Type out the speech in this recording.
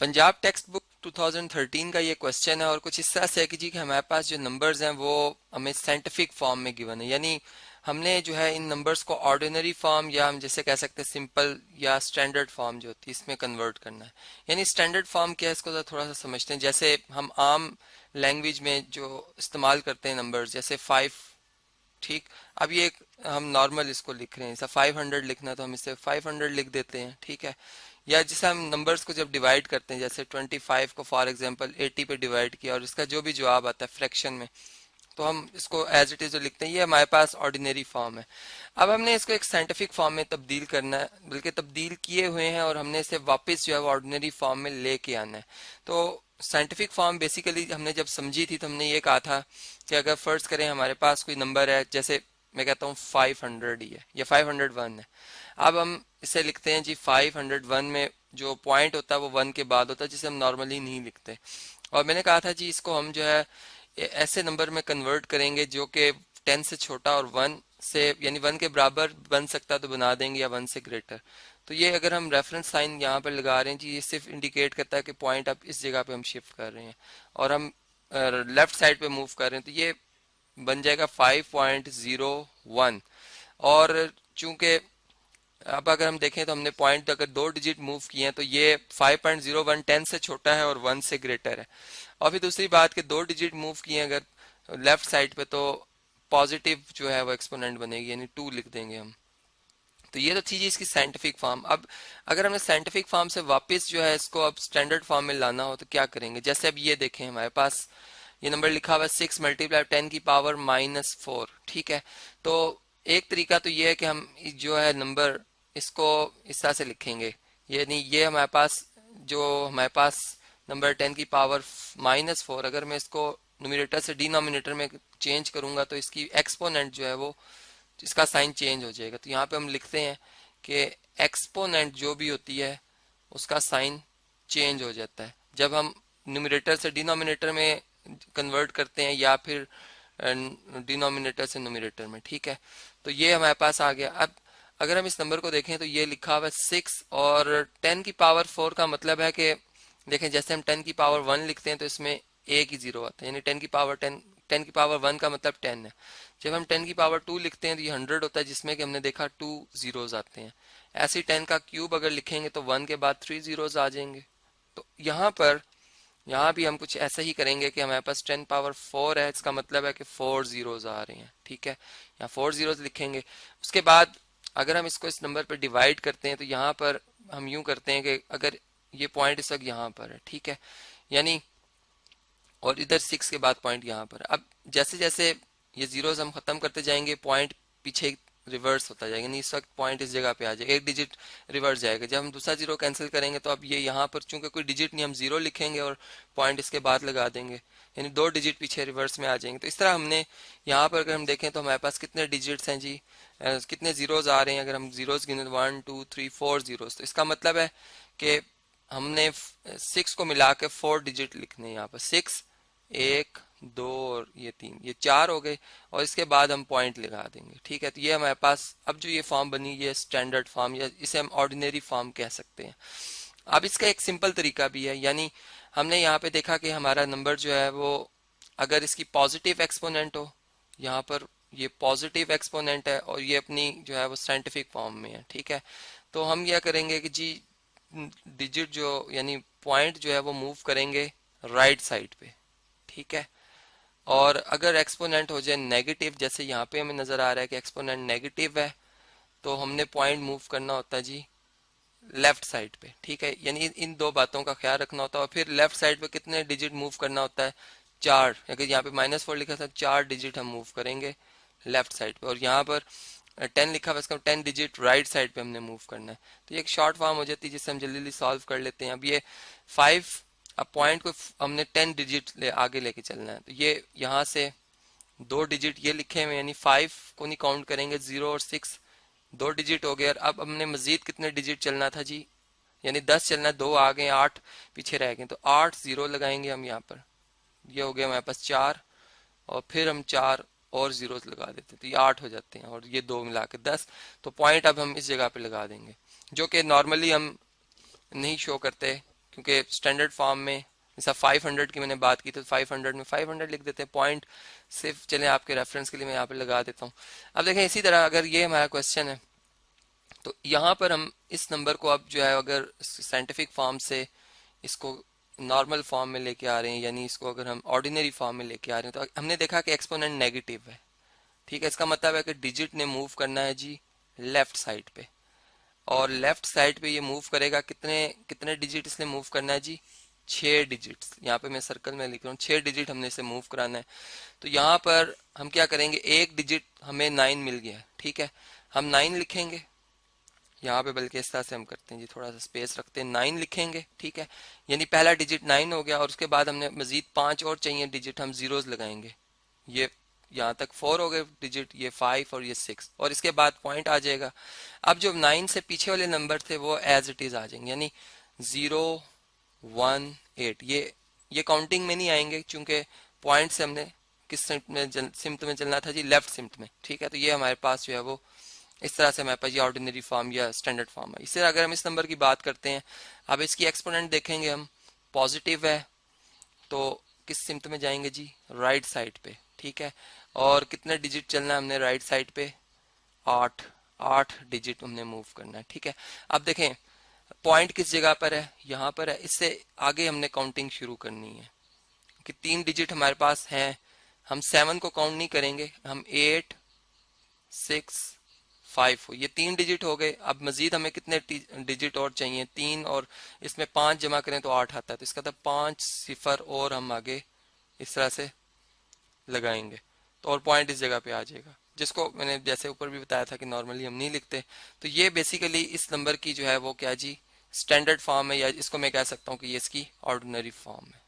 Punjab text book 2013 का ये question है और कुछ इस तरह से है कि जी कि हमारे पास जो नंबर्स हैं वो हमें साइंटिफिक फॉर्म में गिवन है। यानी हमने जो है इन नंबर्स को ऑर्डिनरी फॉर्म या हम जैसे कह सकते हैं सिंपल या स्टैंडर्ड फॉर्म जो होती है, इसमें कन्वर्ट करना है। यानी स्टैंडर्ड फॉर्म क्या है, इसको थोड़ा सा समझते हैं। जैसे हम आम लैंग्वेज में जो इस्तेमाल करते हैं नंबर्स जैसे फाइव ठीक? अब ये हम नॉर्मल इसको लिख रहे हैं। फाइव हंड्रेड लिखना तो हम इसे फाइव लिख देते हैं, ठीक है? या जैसे हम नंबर्स को जब डिवाइड करते हैं, जैसे ट्वेंटी फाइव को फॉर एग्जांपल एटी पे डिवाइड किया और इसका जो भी जवाब आता है फ्रैक्शन में तो हम इसको एज इट इज़ लिखते हैं, ये हमारे पास ऑर्डिनरी फॉर्म है। अब हमने इसको एक साइंटिफिक फॉर्म में तब्दील करना है, बल्कि तब्दील किए हुए हैं और हमने इसे वापस जो है ऑर्डिनरी फॉर्म में लेके आना है। तो साइंटिफिक फॉर्म बेसिकली हमने जब समझी थी तो हमने ये कहा था कि अगर फ़र्ज़ करें, हमारे पास कोई नंबर है, जैसे मैं कहता हूँ 500 ही है, या 501 है। अब हम इसे लिखते हैं जी 501 में जो पॉइंट होता है वो वन के बाद होता है, जिसे हम नॉर्मली नहीं लिखते। और मैंने कहा था जी इसको हम जो है ऐसे नंबर में कन्वर्ट करेंगे जो कि टेन से छोटा और वन से, यानी वन के बराबर बन सकता तो बना देंगे या वन से ग्रेटर तो ये अगर हम रेफरेंस साइन यहाँ पर लगा रहे हैं जी, ये सिर्फ़ इंडिकेट करता है कि पॉइंट अब इस जगह पे हम शिफ्ट कर रहे हैं और हम लेफ़्ट साइड पे मूव कर रहे हैं तो ये बन जाएगा 5.01 और चूँकि अब अगर हम देखें तो हमने पॉइंट अगर दो डिजिट मूव किए हैं तो ये 5.01 10 से छोटा है और वन से ग्रेटर है। और फिर दूसरी बात कि दो डिजिट मूव किए अगर लेफ़्ट साइड पे तो पॉजिटिव जो है वो एक्सपोनेंट बनेगी, यानी टू लिख देंगे हम। तो ये तो थी इसकी साइंटिफिक फॉर्म अब अगर हमें साइंटिफिक फॉर्म से वापस जो है इसको अब स्टैंडर्ड फॉर्म में लाना हो तो क्या करेंगे? जैसे अब ये देखें हमारे पास, ये नंबर लिखा हुआ है सिक्स मल्टीप्लाई टेन की पावर माइनस फोर ठीक है? तो एक तरीका तो ये है कि हम जो है नंबर इसको इस तरह से लिखेंगे। यानी ये हमारे पास, जो हमारे पास नंबर टेन की पावर माइनस फोर अगर मैं इसको नोमिनेटर से डिनोमिनेटर में चेंज करूँगा तो इसकी एक्सपोनेंट जो है वो, इसका साइन चेंज हो जाएगा। तो यहाँ पे हम लिखते हैं कि एक्सपोनेंट जो भी होती है, उसका साइन चेंज हो जाता है। जब हम न्यूमिनेटर से डिनोमिनेटर में कन्वर्ट करते हैं, या फिर डिनोमिनेटर से नोमिनेटर में, ठीक है? तो ये हमारे पास आ गया। अब अगर हम इस नंबर को देखें तो ये लिखा हुआ है सिक्स और टेन की पावर फोर का मतलब है कि देखें, जैसे हम टेन की पावर वन लिखते हैं तो इसमें एक ही ज़ीरो आता है, यानी टेन की पावर टेन टेन की पावर वन का मतलब टेन है। जब हम टेन की पावर टू लिखते हैं तो ये हंड्रेड होता है, जिसमें कि हमने देखा टू जीरोज आते हैं। ऐसे टेन का क्यूब अगर लिखेंगे तो वन के बाद थ्री जीरोज आ जाएँगे। तो यहाँ पर, यहाँ भी हम कुछ ऐसा ही करेंगे कि हमारे पास टेन पावर फोर है, इसका मतलब है कि फोर जीरोज आ रहे हैं, ठीक है? यहाँ फोर जीरोज लिखेंगे। उसके बाद अगर हम इसको इस नंबर पर डिवाइड करते हैं तो यहाँ पर हम यूँ करते हैं कि अगर ये पॉइंट इस वक्त यहाँ पर है, ठीक है? यानी, और इधर सिक्स के बाद पॉइंट यहाँ पर। अब जैसे जैसे ये जीरोस हम खत्म करते जाएँगे, पॉइंट पीछे रिवर्स होता जाएगा, यानी इस वक्त पॉइंट इस जगह पे आ जाएगा, एक डिजिट रिवर्स जाएगा। जब हम दूसरा ज़ीरो कैंसिल करेंगे तो अब ये यहाँ पर, चूँकि कोई डिजिट नहीं, हम ज़ीरो लिखेंगे और पॉइंट इसके बाद लगा देंगे, यानी दो डिजिट पीछे रिवर्स में आ जाएँगे। तो इस तरह हमने यहाँ पर अगर हम देखें तो हमारे पास कितने डिजिट्स हैं जी? कितने जीरोज आ रहे हैं अगर हम जीरोज गिने one two three four zeros तो इसका मतलब है कि हमने सिक्स को मिला के फोर डिजिट लिखने यहाँ पर। सिक्स एक दो और ये तीन, ये चार हो गए, और इसके बाद हम पॉइंट लगा देंगे, ठीक है? तो ये हमारे पास, अब जो ये फॉर्म बनी, ये स्टैंडर्ड फॉर्म या इसे हम ऑर्डिनरी फॉर्म कह सकते हैं। अब इसका एक सिंपल तरीका भी है, यानी हमने यहाँ पे देखा कि हमारा नंबर जो है वो, अगर इसकी पॉजिटिव एक्सपोनेंट हो, यहाँ पर ये पॉजिटिव एक्सपोनेंट है, और ये अपनी जो है वो साइंटिफिक फॉर्म में है, ठीक है? तो हम क्या करेंगे कि जी डिजिट जो, यानी पॉइंट जो है वो मूव करेंगे राइट साइड पे, ठीक है? और अगर एक्सपोनेंट हो जाए नेगेटिव जैसे यहाँ पे हमें नज़र आ रहा है कि एक्सपोनेंट नेगेटिव है तो हमने पॉइंट मूव करना होता है जी लेफ़्ट साइड पे, ठीक है? यानी इन दो बातों का ख्याल रखना होता है और फिर लेफ़्ट साइड पे कितने डिजिट मूव करना होता है? चार, अगर यहाँ पे माइनस फोर लिखा था, चार डिजिट हम मूव करेंगे लेफ़्ट साइड पे, और यहाँ पर टेन लिखा हुआ इसका टेन डिजिट राइट साइड पे हमने मूव करना है। तो ये एक शॉर्ट फॉर्म हो जाती है जिससे हम जल्दी जल्दी सॉल्व कर लेते हैं। अब ये फाइव अब पॉइंट को हमने टेन डिजिट ले, आगे लेके चलना है। तो ये यहाँ से दो डिजिट ये लिखे हुए यानी फाइव को नहीं काउंट करेंगे ज़ीरो और सिक्स दो डिजिट हो गया अब हमने मजीद कितने डिजिट चलना था जी? यानी दस चलना, दो आ गए, आठ पीछे रह गए। तो आठ ज़ीरो लगाएँगे हम यहाँ पर। ये हो गया हमारे पास चार, और फिर हम चार और ज़ीरो लगा देते तो ये आठ हो जाते हैं, और ये दो मिला के दस। तो पॉइंट अब हम इस जगह पे लगा देंगे, जो कि नॉर्मली हम नहीं शो करते। क्योंकि स्टैंडर्ड फॉर्म में, जैसा 500 की मैंने बात की तो 500 में 500 लिख देते हैं पॉइंट सिर्फ़ चले आपके रेफरेंस के लिए, मैं यहाँ पे लगा देता हूँ। अब देखें, इसी तरह अगर ये हमारा क्वेश्चन है तो यहाँ पर हम इस नंबर को अब जो है, अगर साइंटिफिक फॉर्म से इसको नॉर्मल फॉर्म में लेके आ रहे हैं, यानी इसको अगर हम ऑर्डिनरी फॉर्म में लेके आ रहे हैं तो हमने देखा कि एक्सपोनेंट नेगेटिव है। ठीक है, इसका मतलब है कि डिजिट ने मूव करना है जी लेफ़्ट साइड पे। और लेफ़्ट साइड पे ये मूव करेगा। कितने कितने डिजिट इसने मूव करना है जी? छह डिजिट्स यहाँ पे मैं सर्कल में लिख रहा हूँ। छह डिजिट हमने इसे मूव कराना है। तो यहाँ पर हम क्या करेंगे? एक डिजिट हमें नाइन मिल गया ठीक है? हम नाइन लिखेंगे। यहाँ पे बल्कि इस तरह से हम करते हैं जी। थोड़ा सा स्पेस रखते हैं। नाइन लिखेंगे। ठीक है? यानी पहला डिजिट नाइन हो गया और उसके बाद हमने मजीद पाँच और चाहिए डिजिट हम जीरोज लगाएँगे। ये यहाँ तक फोर हो गए डिजिट ये फाइव और ये सिक्स और इसके बाद पॉइंट आ जाएगा। अब जो नाइन से पीछे वाले नंबर थे, वो एज इट इज़ आ जाएँगे। यानी ज़ीरो वन एट ये ये काउंटिंग में नहीं आएँगे, क्योंकि पॉइंट से हमने किस सिम्ट में सिम्ट में चलना था जी? लेफ़्ट सिम्ट में। ठीक है? तो ये हमारे पास जो है वो इस तरह से हमारे पास ये ऑर्डिनरी फॉर्म या स्टैंडर्ड फॉर्म है। इससे अगर हम इस नंबर की बात करते हैं, अब इसकी एक्सपोनेंट देखेंगे हम। पॉजिटिव है तो किस सिम्त में जाएँगे जी? राइट साइड पे। ठीक है? और कितने डिजिट चलना है हमने राइट साइड पे? आठ। आठ डिजिट हमने मूव करना है, ठीक है? अब देखें पॉइंट किस जगह पर है? यहाँ पर है। इससे आगे हमने काउंटिंग शुरू करनी है कि तीन डिजिट हमारे पास हैं। हम सेवन को काउंट नहीं करेंगे। हम एट सिक्स फाइव हो। ये तीन डिजिट हो गए। अब मजीद हमें कितने डिजिट और चाहिए? तीन और इसमें पाँच जमा करें तो आठ आता है। तो इसका तो पाँच सिफर और हम आगे इस तरह से लगाएँगे। तो और पॉइंट इस जगह पे आ जाएगा। जिसको मैंने जैसे ऊपर भी बताया था कि नॉर्मली हम नहीं लिखते। तो ये बेसिकली इस नंबर की जो है वो क्या जी स्टैंडर्ड फॉर्म है या इसको मैं कह सकता हूँ कि ये इसकी ऑर्डिनरी फॉर्म है।